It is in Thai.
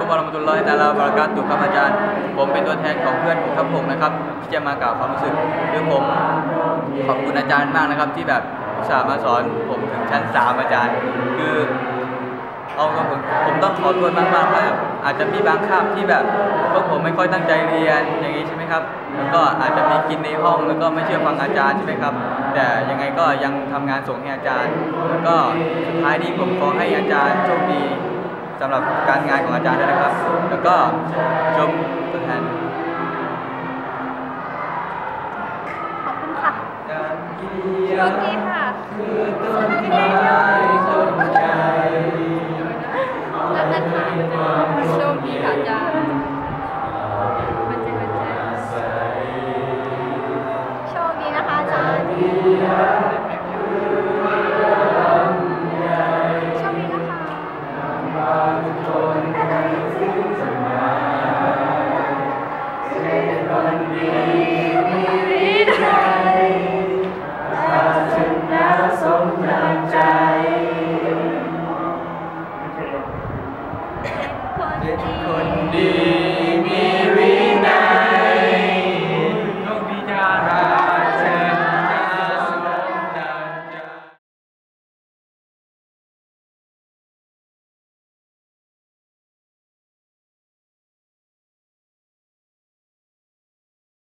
ลาบารักาตุครับอาจารย์ ผมเป็นตัวแทนของเพื่อนผมทัพพงศ์นะครับ ที่จะมากล่าวความรู้สึกคือผมขอบคุณอาจารย์มากนะครับ ที่แบบอุตส่าห์มาสอนผมถึงชั้นสามอาจารย์ คือเอาตรงผมผมต้องขอโทษมากๆว่าอาจจะมีบางคาบที่แบบพวกผมไม่ค่อยตั้งใจเรียนอย่างนี้ใช่ไหมครับแล้วก็อาจจะมีกินในห้องแล้วก็ไม่เชื่อฟังอาจารย์ใช่ไหมครับ แต่ยังไงก็ยังทำงานส่งให้อาจารย์ แล้วก็สุดท้ายนี้ผมขอให้อาจารย์โชคดี สำหรับการงานของอาจารย์ด้วยนะครับ แล้วก็ชมตัวแทนขอบคุณค่ะการเรีโชยนคดีค่ะ để chúng đi.